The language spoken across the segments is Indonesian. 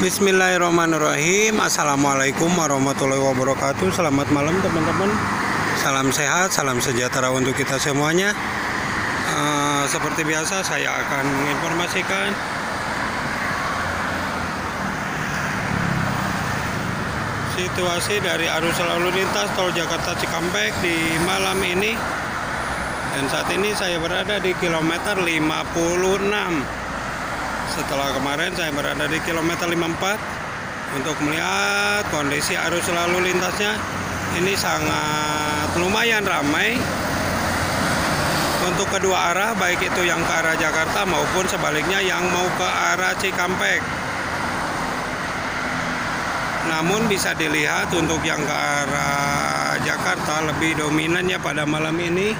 Bismillahirrahmanirrahim. Assalamualaikum warahmatullahi wabarakatuh. Selamat malam teman-teman. Salam sehat, salam sejahtera untuk kita semuanya. Uh, Seperti biasa saya akan menginformasikan. Situasi dari arus lalu lintas tol Jakarta Cikampek di malam ini. Dan saat ini saya berada di kilometer 56 setelah kemarin saya berada di kilometer 54 untuk melihat kondisi arus lalu lintasnya. Ini sangat lumayan ramai. Untuk kedua arah baik itu yang ke arah Jakarta maupun sebaliknya yang mau ke arah Cikampek. Namun bisa dilihat untuk yang ke arah Jakarta lebih dominannya pada malam ini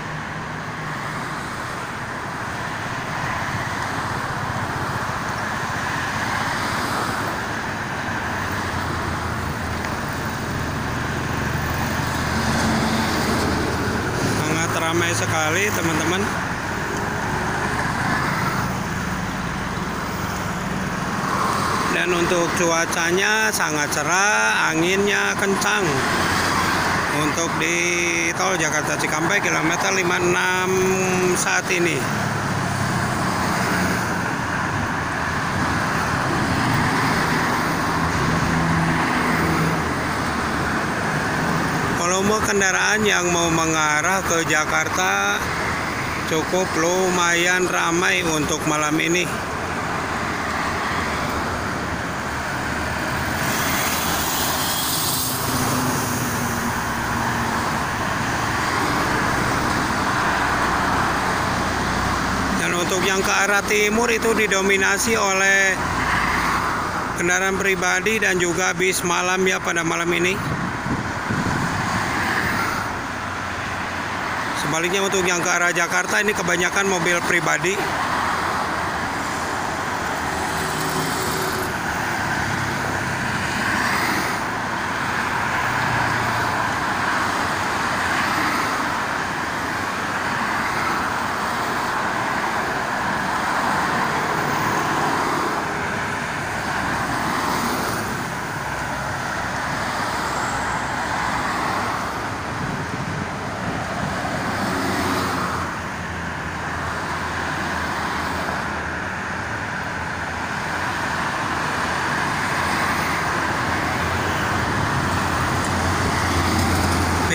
ramai sekali teman-teman. Dan untuk cuacanya sangat cerah anginnya kencang. Untuk di tol Jakarta Cikampek kilometer 56 saat ini kendaraan yang mau mengarah ke Jakarta cukup lumayan ramai untuk malam ini. Dan untuk yang ke arah timur itu didominasi oleh kendaraan pribadi dan juga bis malam ya pada malam ini. Sebaliknya untuk yang ke arah Jakarta ini kebanyakan mobil pribadi.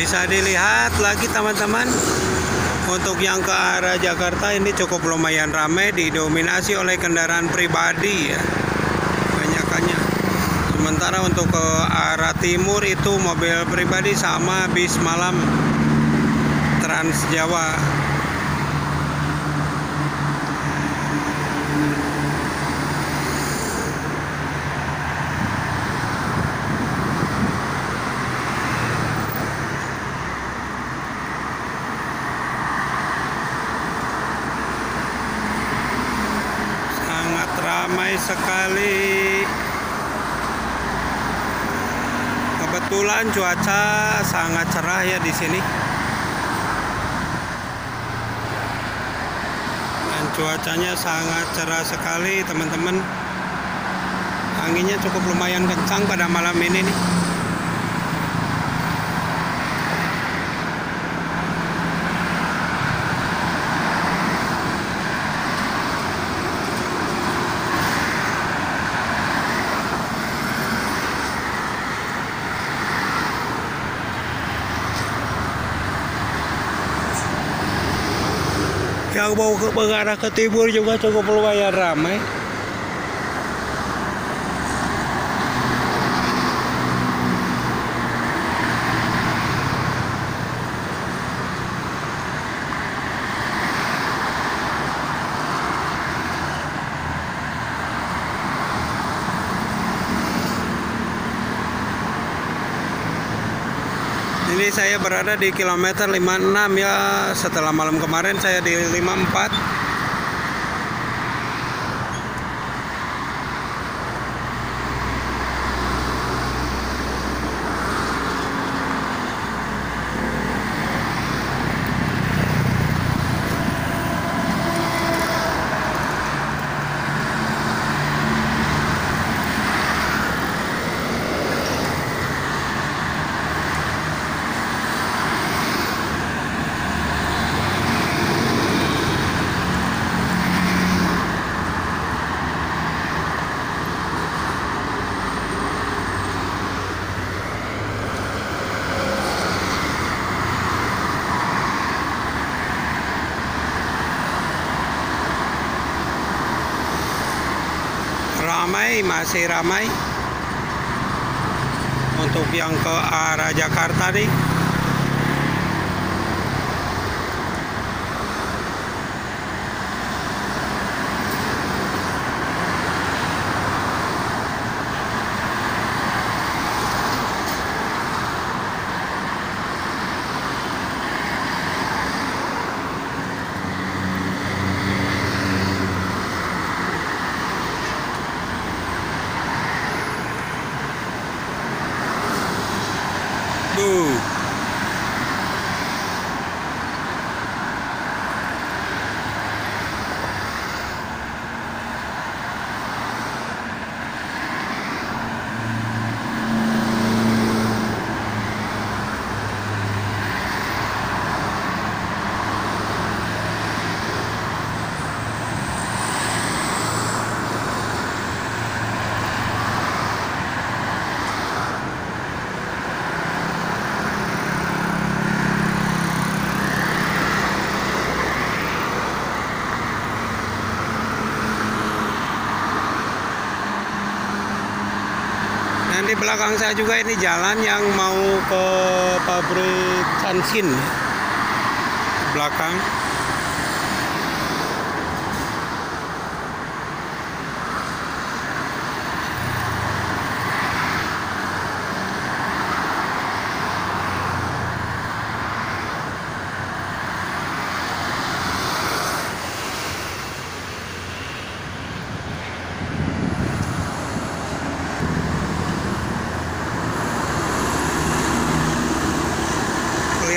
Bisa dilihat lagi teman-teman. Untuk yang ke arah Jakarta ini cukup lumayan ramai didominasi oleh kendaraan pribadi ya. Banyakannya sementara untuk ke arah timur itu mobil pribadi sama bis malam Trans Jawa ramai sekali. Kebetulan cuaca sangat cerah ya di sini. Dan cuacanya sangat cerah sekali, teman-teman. Anginnya cukup lumayan kencang pada malam ini nih. Yang mau ke mengarah ke timur juga cukup lumayan ramai Ini saya berada di kilometer 56 ya. Setelah malam kemarin saya di 54. Ramai masih ramai. Untuk yang ke arah Jakarta nih Bu. Dan belakang saya juga ini jalan yang mau ke pabrik Sansin. Belakang.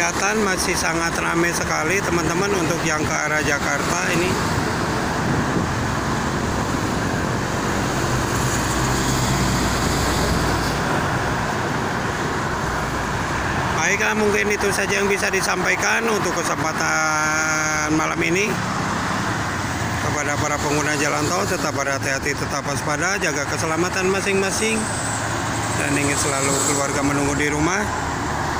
Kelihatan masih sangat ramai sekali teman-teman untuk yang ke arah Jakarta ini. Baiklah mungkin itu saja yang bisa disampaikan untuk kesempatan malam ini. Kepada para pengguna jalan tol tetap berhati-hati tetap waspada jaga keselamatan masing-masing dan ingin selalu keluarga menunggu di rumah